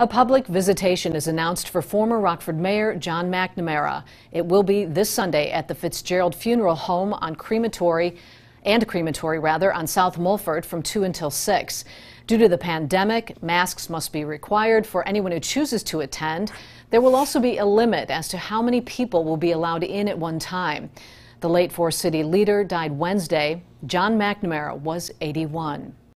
A public visitation is announced for former Rockford Mayor John McNamara. It will be this Sunday at the Fitzgerald Funeral Home on Crematory and Crematory rather on South Mulford from 2 until 6. Due to the pandemic, masks must be required for anyone who chooses to attend. There will also be a limit as to how many people will be allowed in at one time. The late four-city leader died Wednesday. John McNamara was 81.